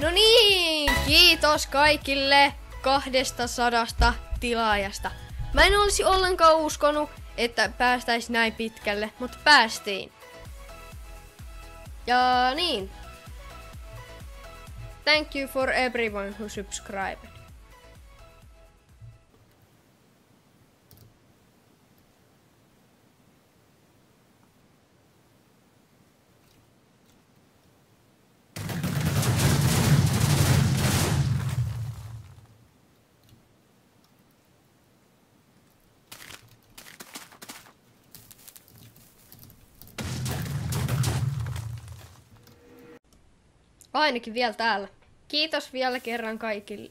No niin, kiitos kaikille 200 tilaajasta. Mä en olisi ollenkaan uskonut, että päästäis näin pitkälle, mutta päästiin. Ja niin. Thank you for everyone who subscribed. Ainakin vielä täällä. Kiitos vielä kerran kaikille,